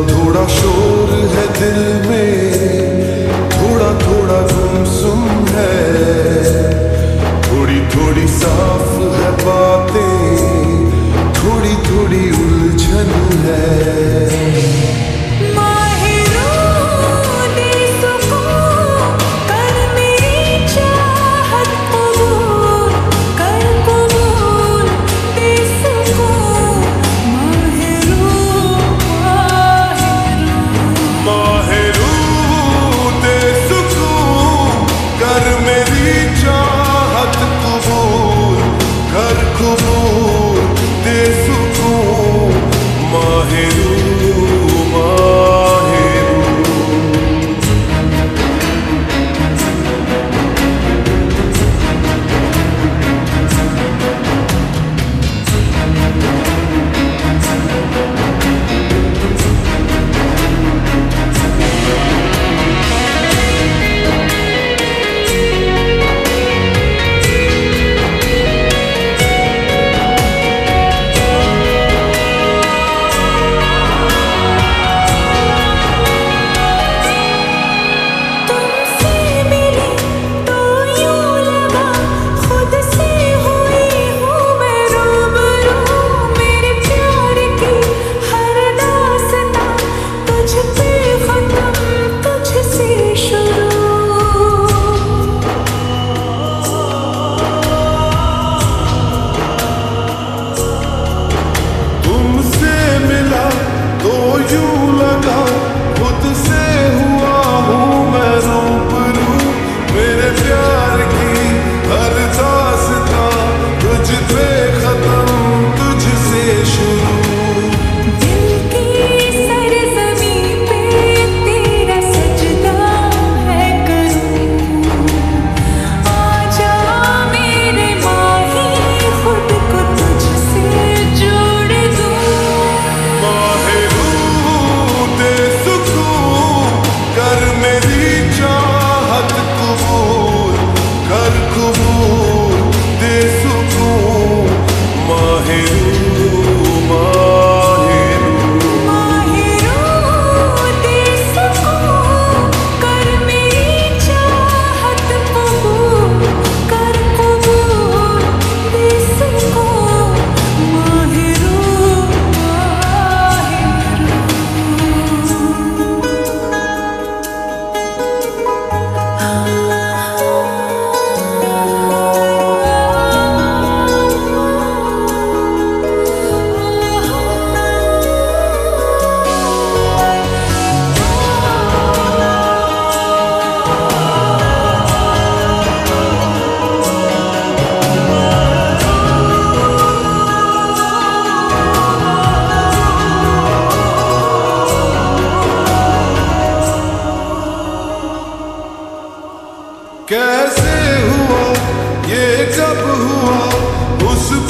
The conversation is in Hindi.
I'll कैसे हुआ? ये कब हुआ उस